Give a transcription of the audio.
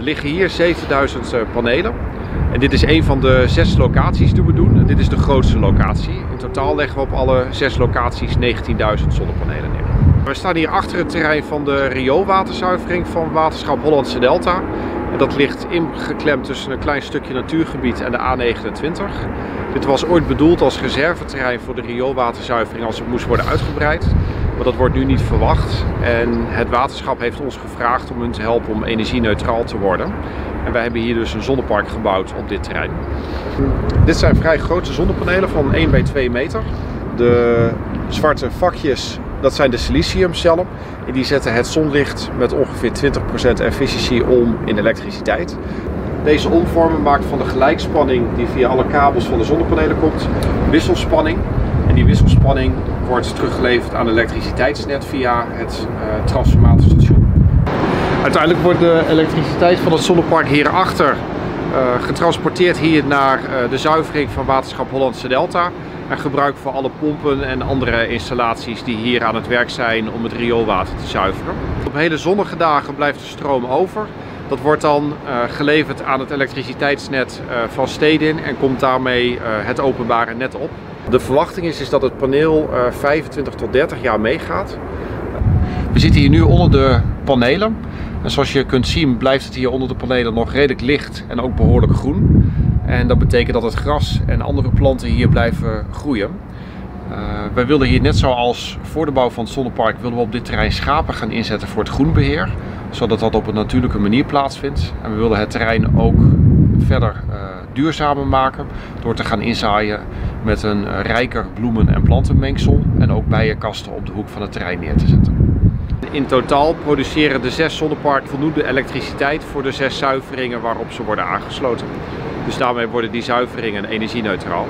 Er liggen hier 7000 eh, panelen. En dit is een van de zes locaties die we doen. Dit is de grootste locatie. In totaal leggen we op alle zes locaties 19.000 zonnepanelen neer. We staan hier achter het terrein van de rioolwaterzuivering van Waterschap Hollandse Delta. En dat ligt ingeklemd tussen een klein stukje natuurgebied en de A29. Dit was ooit bedoeld als reserveterrein voor de rioolwaterzuivering als het moest worden uitgebreid. Maar dat wordt nu niet verwacht. En het waterschap heeft ons gevraagd om hun te helpen om energie-neutraal te worden. En wij hebben hier dus een zonnepark gebouwd op dit terrein. Dit zijn vrij grote zonnepanelen van 1 bij 2 meter. De zwarte vakjes, dat zijn de siliciumcellen. En die zetten het zonlicht met ongeveer 20% efficiëntie om in elektriciteit. Deze omvormen maakt van de gelijkspanning die via alle kabels van de zonnepanelen komt, wisselspanning. En die wisselspanning wordt teruggeleverd aan het elektriciteitsnet via het uh, transformatorstation. Uiteindelijk wordt de elektriciteit van het zonnepark hierachter uh, getransporteerd hier naar uh, de zuivering van waterschap Hollandse Delta. En gebruikt voor alle pompen en andere installaties die hier aan het werk zijn om het rioolwater te zuiveren. Op hele zonnige dagen blijft de stroom over. Dat wordt dan uh, geleverd aan het elektriciteitsnet van Stedin en komt daarmee het openbare net op. De verwachting is, is dat het paneel 25 tot 30 jaar meegaat. We zitten hier nu onder de panelen. En zoals je kunt zien blijft het hier onder de panelen nog redelijk licht en ook behoorlijk groen. En dat betekent dat het gras en andere planten hier blijven groeien. Uh, wij wilden hier net zoals voor de bouw van het zonnepark willen we op dit terrein schapen gaan inzetten voor het groenbeheer. Zodat dat op een natuurlijke manier plaatsvindt. En we willen het terrein ook verder uh, duurzamer maken door te gaan inzaaien met een rijker bloemen- en plantenmengsel en ook bijenkasten op de hoek van het terrein neer te zetten. In totaal produceren de zes zonneparken voldoende elektriciteit voor de zes zuiveringen waarop ze worden aangesloten. Dus daarmee worden die zuiveringen energie-neutraal.